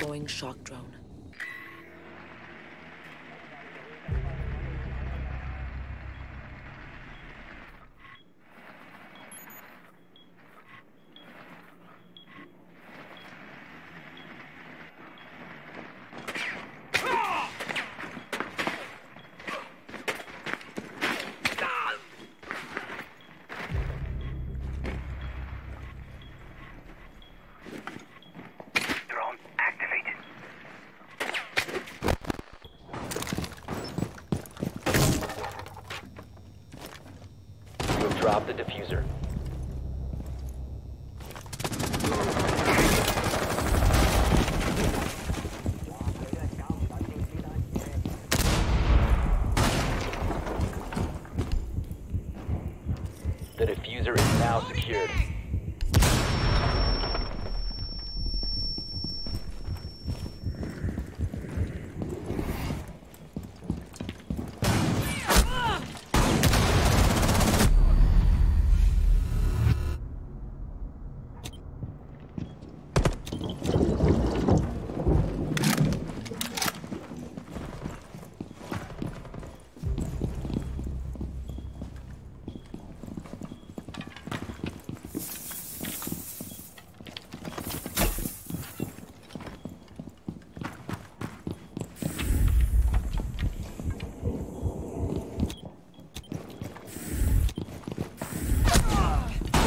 Deploying shock drone. Drone activated. Dropped the defuser. The defuser is now secured.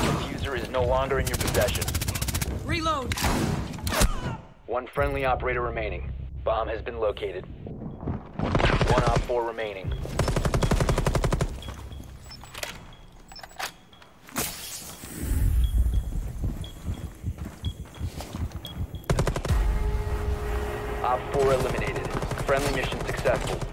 Defuser is no longer in your possession. Reload! One friendly operator remaining. Bomb has been located. One OPFOR remaining. Op four eliminated. Friendly mission successful.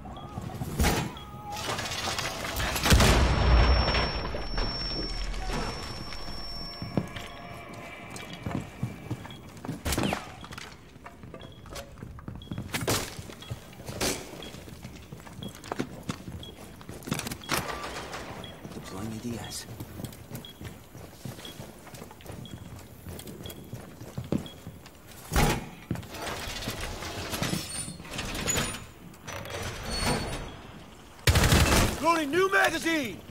New magazine!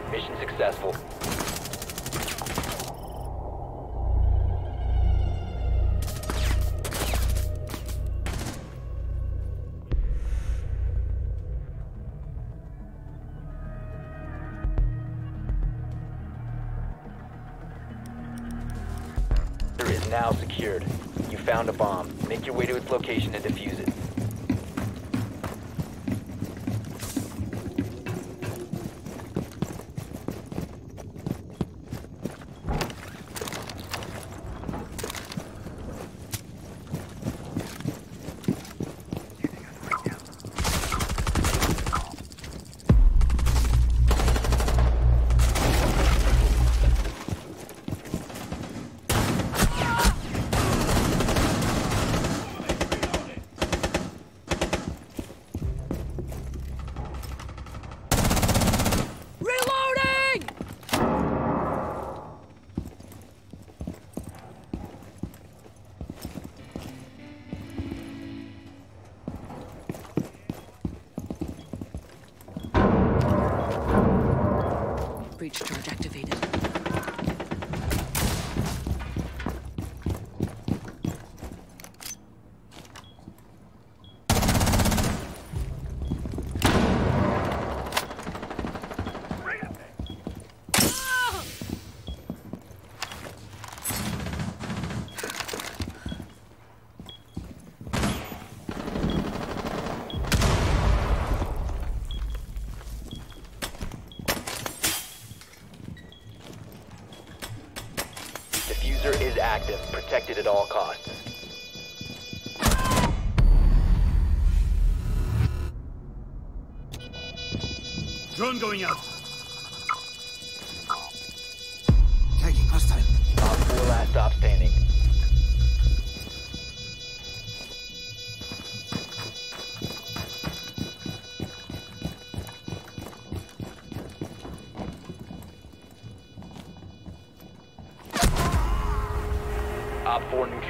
Mission successful. There is now secured. You found a bomb. Make your way to its location and defuse it. Breach charge activated. Defuser is active, protected at all costs. Drone going out. Tagging hostile. Op 4 last stop standing.